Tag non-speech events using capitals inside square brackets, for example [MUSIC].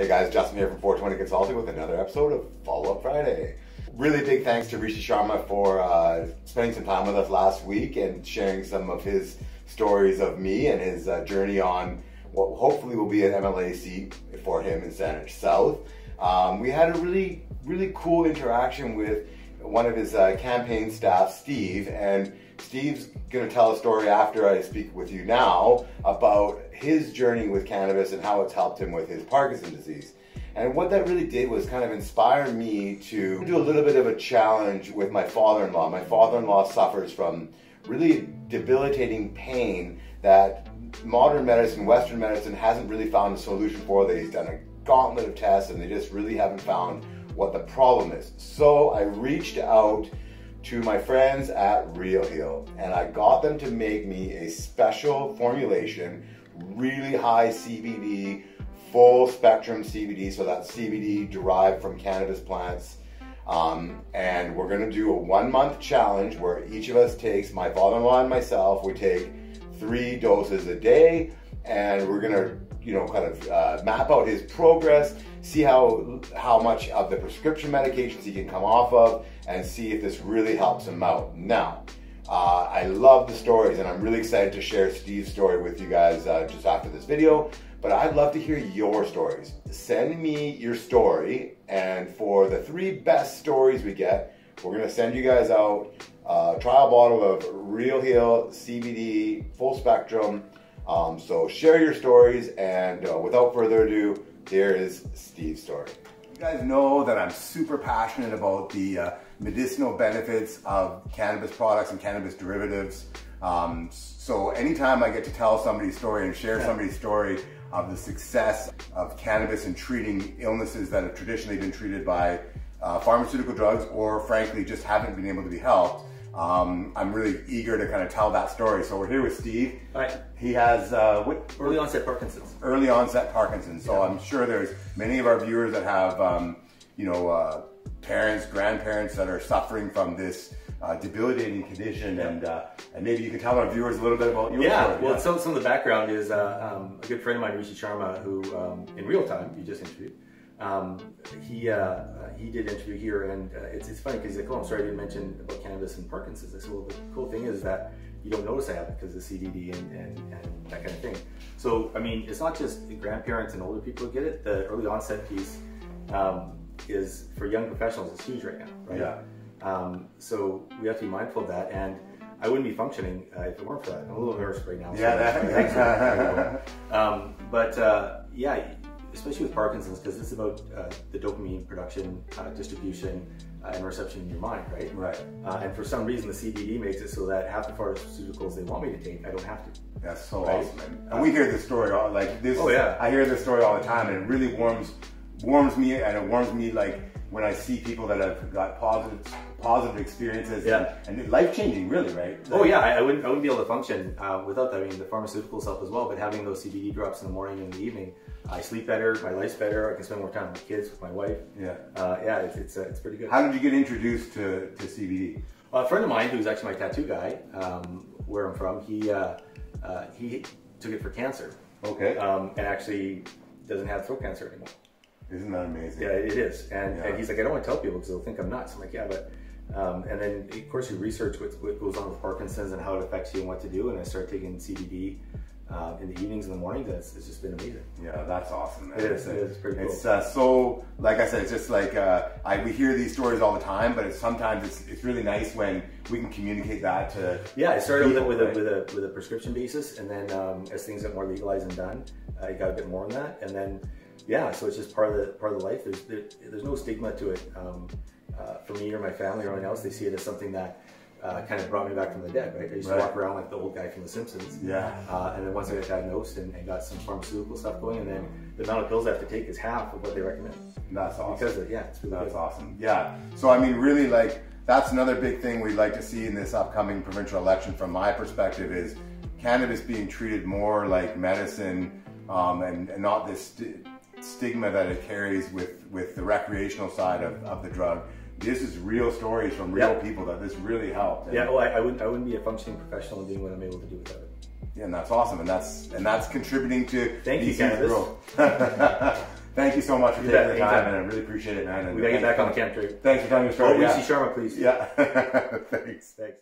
Hey guys, Justin here from 420 Consulting with another episode of Follow Up Friday. Really big thanks to Rishi Sharma for uh, spending some time with us last week and sharing some of his stories of me and his uh, journey on what hopefully will be an MLA seat for him in Saanich South. Um, we had a really, really cool interaction with one of his uh, campaign staff, Steve, and Steve's going to tell a story after I speak with you now about his journey with cannabis and how it's helped him with his Parkinson's disease. And what that really did was kind of inspire me to do a little bit of a challenge with my father in law. My father in law suffers from really debilitating pain that modern medicine, Western medicine, hasn't really found a solution for. They've done a gauntlet of tests and they just really haven't found what the problem is. So I reached out to my friends at Real Heal and I got them to make me a special formulation, really high CBD, full spectrum CBD, so that's CBD derived from cannabis plants. Um, and we're gonna do a one month challenge where each of us takes, my father in law and myself, we take three doses a day and we're gonna you know kind of uh, map out his progress see how how much of the prescription medications he can come off of and see if this really helps him out. Now uh, I love the stories and I'm really excited to share Steve's story with you guys uh, just after this video but I'd love to hear your stories. Send me your story and for the three best stories we get we're gonna send you guys out a trial bottle of Real Heal CBD full spectrum um, so share your stories, and uh, without further ado, here is Steve's story. You guys know that I'm super passionate about the uh, medicinal benefits of cannabis products and cannabis derivatives. Um, so anytime I get to tell somebody's story and share somebody's story of the success of cannabis in treating illnesses that have traditionally been treated by uh, pharmaceutical drugs or frankly just haven't been able to be helped, um, I'm really eager to kind of tell that story. So we're here with Steve. Hi. He has uh, what, early onset Parkinson's. Early onset Parkinson's. So yeah. I'm sure there's many of our viewers that have, um, you know, uh, parents, grandparents that are suffering from this uh, debilitating condition, yeah. and uh, and maybe you can tell our viewers a little bit about your yeah. story. Well, yeah. So some of the background is uh, um, a good friend of mine, Rishi Sharma, who um, in real time you just interviewed. Um, he uh, he did interview here, and uh, it's, it's funny because he's like, "Oh, I'm sorry, I didn't mention about cannabis and Parkinson's." I said, "Well, the cool thing is that you don't notice I have it because of CBD and, and, and, that kind of thing." So, I mean, it's not just grandparents and older people who get it. The early onset piece um, is for young professionals. It's huge right now, right? Yeah. Um, so we have to be mindful of that, and I wouldn't be functioning uh, if it weren't for that. I'm a little nervous right now. Yeah. So [LAUGHS] um, but uh, yeah especially with Parkinson's, because it's about uh, the dopamine production, uh, distribution, uh, and reception in your mind, right? Right. Uh, and for some reason, the CBD makes it so that half the pharmaceuticals they want me to take, I don't have to. That's so right? awesome. And, and we hear this story all like this. Oh yeah. I hear this story all the time, and it really warms warms me, and it warms me like when I see people that have got positive positive experiences yeah. and, and life changing, really, right? Like, oh yeah, I, I, wouldn't I wouldn't be able to function uh, without that. I mean, the pharmaceuticals help as well, but having those CBD drops in the morning and the evening, I sleep better, my life's better. I can spend more time with my kids, with my wife. Yeah, uh, yeah, it's it's, uh, it's pretty good. How did you get introduced to, to CBD? a friend of mine who's actually my tattoo guy, um, where I'm from, he uh, uh, he took it for cancer. Okay. Um, and actually doesn't have throat cancer anymore. Isn't that amazing? Yeah, it is. And, yeah. and he's like, I don't want to tell people because they'll think I'm nuts. I'm like, yeah, but. Um, and then, of course, you research what, what, goes on with Parkinson's and how it affects you and what to do. And I started taking CBD uh, in the evenings and the mornings. And it's, it's just been amazing. Yeah, that's awesome. Man. It is. It is pretty cool. It's uh, so, like I said, it's just like uh, I we hear these stories all the time, but it's sometimes it's, it's really nice when we can communicate that to. Yeah, I started people, with, a, with, right? a, with a with a prescription basis, and then um, as things get more legalized and done, I got a bit more on that, and then yeah, so it's just part of the part of the life. There's there, there's no stigma to it um, uh, for me or my family or anyone else. They see it as something that uh, kind of brought me back from the dead. Right, I used right. to walk around like the old guy from The Simpsons. Yeah. Uh, and then once I got diagnosed and, and, got some pharmaceutical stuff going, and then the amount of pills I have to take is half of what they recommend. That's awesome. Because of, yeah, it's really that's good. awesome. Yeah. So I mean, really, like that's another big thing we'd like to see in this upcoming provincial election. From my perspective, is cannabis being treated more like medicine um, and, and, not this stigma that it carries with, with the recreational side of, of the drug. This is real stories from real yep. people that this really helped. And yeah, well, I, I, wouldn't I wouldn't be a functioning professional doing what I'm able to do without it. Yeah, and that's awesome, and that's and that's contributing to Thank you, growth. [LAUGHS] Thank you so much for You taking bet, the time, and I really appreciate it, man. And We gotta get back on the camp trip. Thanks for telling me the Oh, yeah. Sharma, please. Yeah. [LAUGHS] Thanks. Thanks.